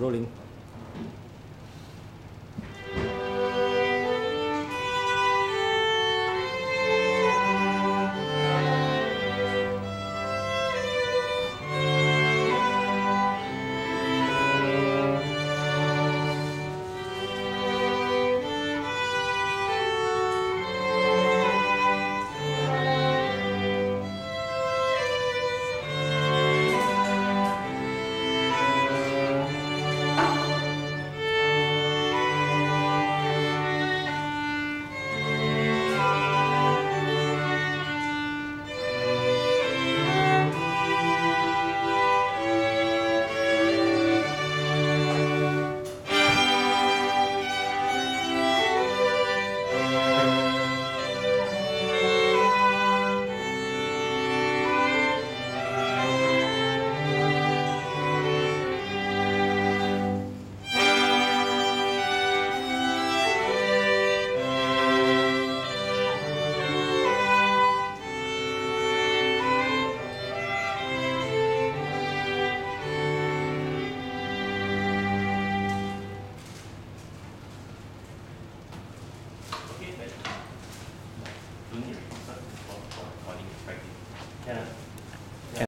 肉林 Yeah.